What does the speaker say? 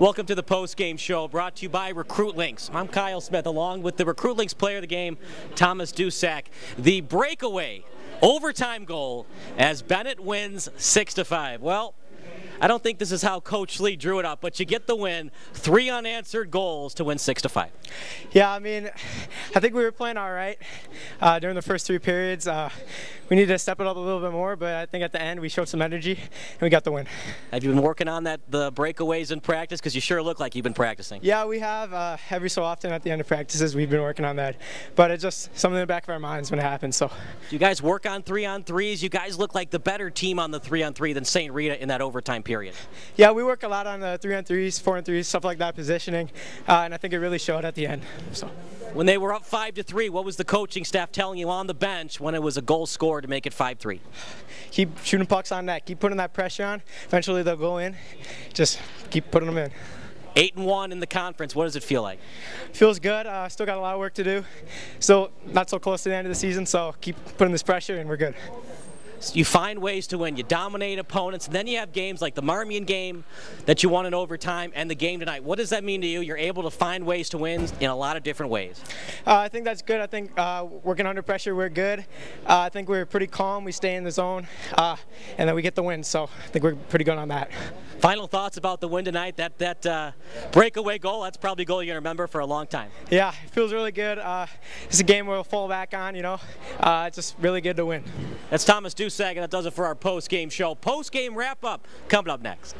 Welcome to the post-game show brought to you by Recruitlings. I'm Kyle Smith along with the Recruitlings player of the game, Thomas Dusek. The breakaway overtime goal as Benet wins 6 to 5. Well, I don't think this is how Coach Lee drew it up, but you get the win. Three unanswered goals to win six to five. Yeah, I mean, I think we were playing all right uh, during the first three periods. Uh, we needed to step it up a little bit more, but I think at the end we showed some energy and we got the win. Have you been working on that the breakaways in practice? Because you sure look like you've been practicing. Yeah, we have. Uh, every so often at the end of practices, we've been working on that. But it's just something in the back of our minds when it happens. So. You guys work on three on threes. You guys look like the better team on the three on three than St. Rita in that overtime period. Yeah, we work a lot on the three on threes, four on threes, stuff like that, positioning, uh, and I think it really showed at the end. So. When they were up five to three, what was the coaching staff telling you on the bench when it was a goal scored to make it five three? Keep shooting pucks on net. Keep putting that pressure on. Eventually they'll go in. Just keep putting them in. Eight and one in the conference. What does it feel like? Feels good. Uh, still got a lot of work to do. Still not so close to the end of the season, so keep putting this pressure, and we're good you find ways to win. You dominate opponents, and then you have games like the Marmion game that you won in overtime and the game tonight. What does that mean to you? You're able to find ways to win in a lot of different ways. Uh, I think that's good. I think uh, working under pressure, we're good. Uh, I think we're pretty calm. We stay in the zone, uh, and then we get the win. So I think we're pretty good on that. Final thoughts about the win tonight? That that uh, breakaway goal. That's probably a goal you're gonna remember for a long time. Yeah, it feels really good. Uh, it's a game we'll fall back on. You know, it's just really good to win. That's Thomas Dusek, and that does it for our post-game show. Post-game wrap-up coming up next.